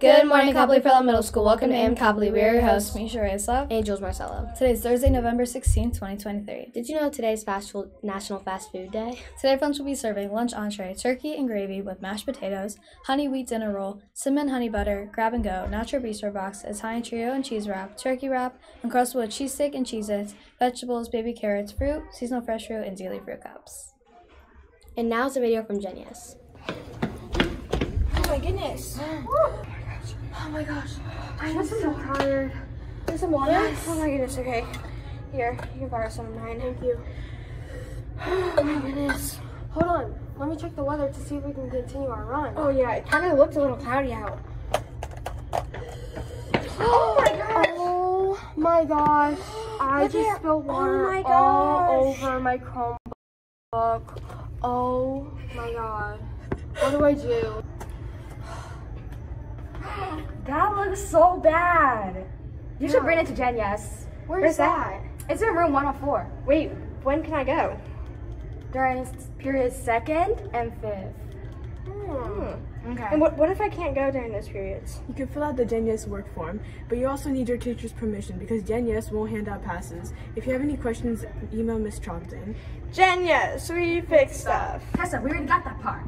Good morning, Copley Fairlawn Middle School. Welcome to AM Copley. We are your hosts, Misha Reza. Angels Marcello. Today is Thursday, November 16, 2023. Did you know today's fast food, National Fast Food Day? Today, Lunch will be serving lunch entree, turkey and gravy with mashed potatoes, honey wheat dinner roll, cinnamon honey butter, grab and go, nacho bistro box, Italian trio and cheese wrap, turkey wrap, uncrustable with cheese stick and cheeses, vegetables, baby carrots, fruit, seasonal fresh fruit, and daily fruit cups. And now's a video from Genius. Oh my goodness. Oh my gosh. I'm so tired. There's some water? Yes. Oh my goodness. Okay. Here, you can borrow some of mine. Thank you. Oh my goodness. Hold on. Let me check the weather to see if we can continue our run. Oh yeah, it kind of looked a little cloudy out. Oh my gosh. Oh my gosh. I Look just here. spilled Oh water my all over my Chromebook. Oh my god. What do I do? That looks so bad. You should bring it to Genius. Where's, Where's that? that? It's in room 104. Wait, when can I go? During period second and fifth. Hmm. Okay. And what, what if I can't go during those periods? You can fill out the Genius work form, but you also need your teacher's permission because Genius won't hand out passes. If you have any questions, email Miss Trogdon. Jen, yes, we fixed stuff. Tessa, we already got that part.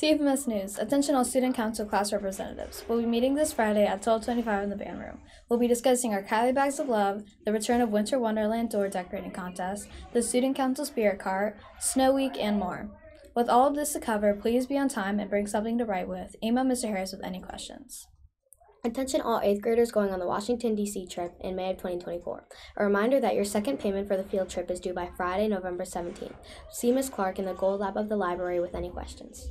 CFMS News. Attention all Student Council class representatives. We'll be meeting this Friday at 1225 in the band room. We'll be discussing our Kylie Bags of Love, the return of Winter Wonderland door decorating contest, the Student Council Spirit Cart, Snow Week, and more. With all of this to cover, please be on time and bring something to write with. Email Mr. Harris with any questions. Attention all 8th graders going on the Washington, D.C. trip in May of 2024. A reminder that your second payment for the field trip is due by Friday, November 17th. See Ms. Clark in the Gold Lab of the library with any questions.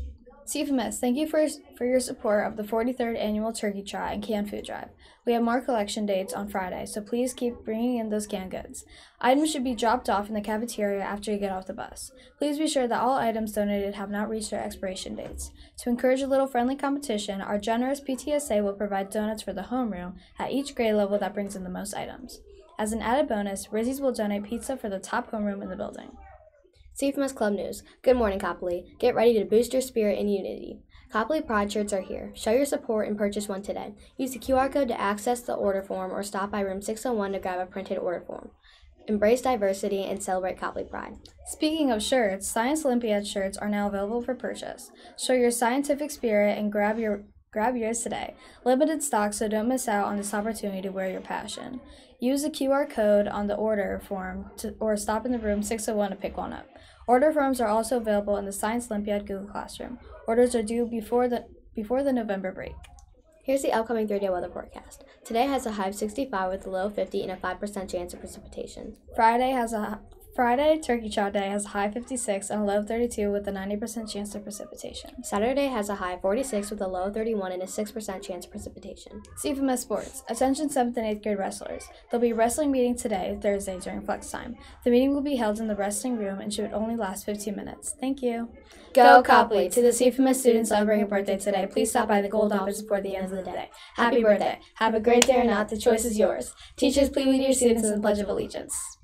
CFMS, thank you for, for your support of the 43rd Annual Turkey Trot and Canned Food Drive. We have more collection dates on Friday, so please keep bringing in those canned goods. Items should be dropped off in the cafeteria after you get off the bus. Please be sure that all items donated have not reached their expiration dates. To encourage a little friendly competition, our generous PTSA will provide donuts for the homeroom at each grade level that brings in the most items. As an added bonus, Rizzy's will donate pizza for the top homeroom in the building. CFMS Club News. Good morning, Copley. Get ready to boost your spirit and unity. Copley Pride shirts are here. Show your support and purchase one today. Use the QR code to access the order form or stop by room 601 to grab a printed order form. Embrace diversity and celebrate Copley Pride. Speaking of shirts, Science Olympiad shirts are now available for purchase. Show your scientific spirit and grab your grab yours today. Limited stock, so don't miss out on this opportunity to wear your passion. Use the QR code on the order form to, or stop in the room 601 to pick one up. Order forms are also available in the Science Olympiad Google Classroom. Orders are due before the before the November break. Here's the upcoming three day weather forecast. Today has a high of 65 with a low of 50 and a 5% chance of precipitation. Friday has a Friday Turkey Trot Day has a high 56 and a low 32 with a 90% chance of precipitation. Saturday has a high 46 with a low 31 and a 6% chance of precipitation. CFMS Sports. Attention 7th and 8th grade wrestlers. There'll be a wrestling meeting today, Thursday, during flex time. The meeting will be held in the wrestling room and should only last 15 minutes. Thank you. Go Copley! To the CFMS students celebrating a birthday today, please stop by the Gold Office before the end of the day. Happy birthday! Have a great day or not, the choice is yours. Teachers, please lead your students in the Pledge of Allegiance.